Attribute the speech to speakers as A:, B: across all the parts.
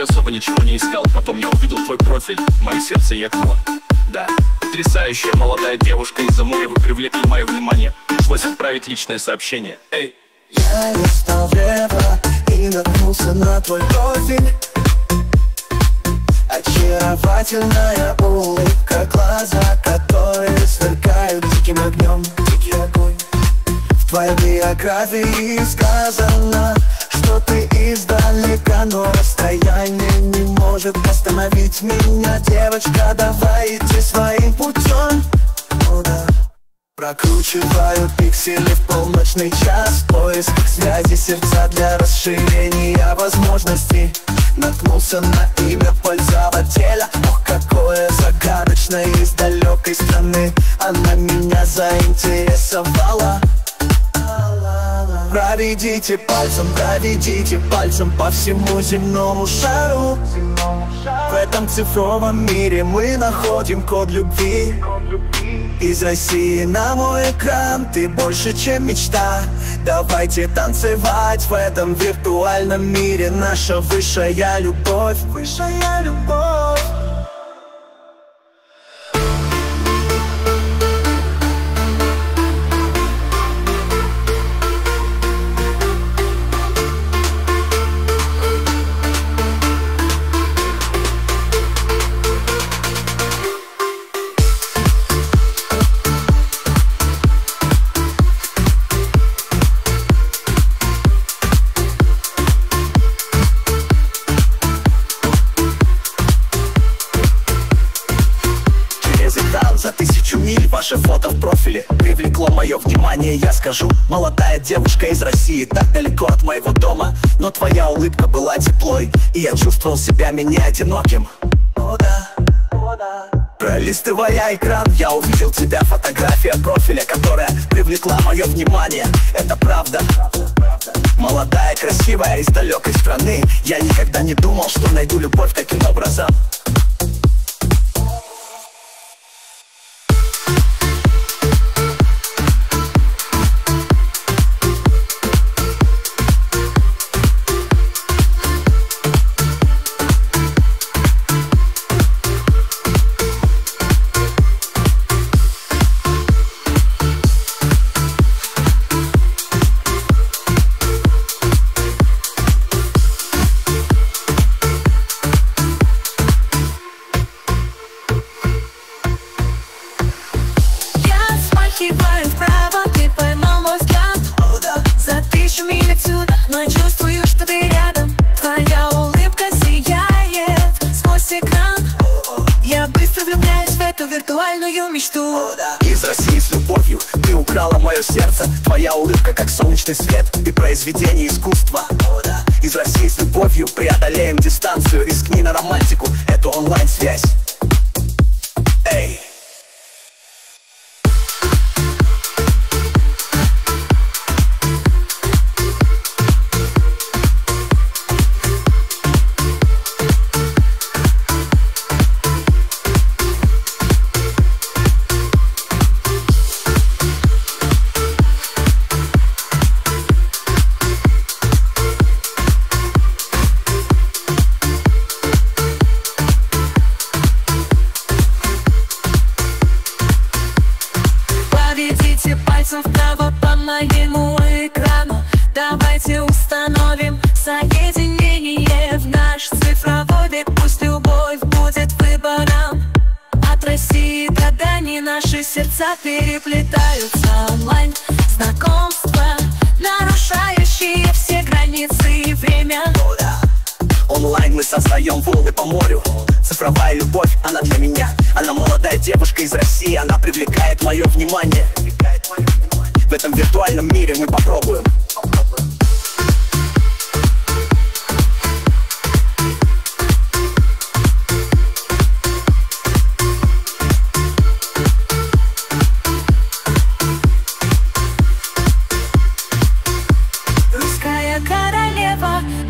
A: сути особо ничего не искал Потом я увидел твой профиль, мое сердце ёкнуло Да, потрясающая молодая девушка Из-за моря вы привлекли мое внимание. Пришлось отправить личное сообщение. Эй,
B: Я листал влево и наткнулся на твой профиль. Очаровательная улыбка, глаза, которые сверкают диким огнем. Дикий огонь. В твоей биографии сказано, ты издалека Но расстояние не может остановить меня. Девочка, давай идти своим путем Ну да. Прокручиваю пиксели в полночный час. В поисках связи сердца для расширения возможностей. Наткнулся на имя пользователя Проведите пальцем, проведите пальцем по всему земному шару. В этом цифровом мире мы находим код любви. Из России на мой экран ты больше, чем мечта. Давайте танцевать в этом виртуальном мире. Наша высшая любовь, высшая любовь Ваше фото в профиле привлекло мое внимание Я скажу, молодая девушка из России Так далеко от моего дома Но твоя улыбка была теплой И я чувствовал себя менее одиноким. О да, о да. Пролистывая экран, я увидел тебя Фотография профиля, которая привлекла мое внимание. Это правда. Молодая, красивая, из далекой страны. Я никогда не думал, что найду любовь таким образом
C: эту виртуальную мечту
B: Из России с любовью ты украла мое сердце. Твоя улыбка как солнечный свет и произведение искусства. Из России с любовью преодолеем дистанцию. Рискни на романтику, эту онлайн-связь
C: сердца переплетаются онлайн. Знакомства, нарушающие все границы и время.
B: Онлайн мы создаем волны по морю. Цифровая любовь, она для меня. Она молодая девушка из России Она привлекает мое внимание. В этом виртуальном мире мы попробуем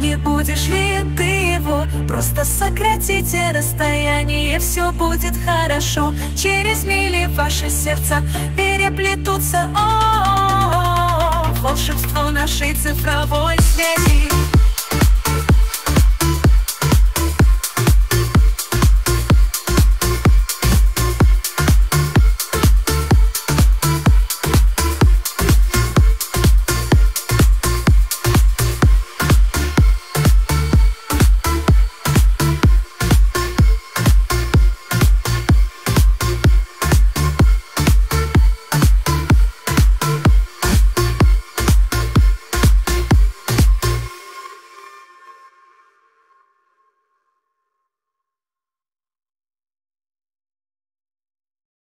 C: не будешь ли ты его? Просто сократите расстояние, все будет хорошо. Через мили ваши сердца переплетутся. О, -о, -о, -о. Волшебство нашей цифровой связи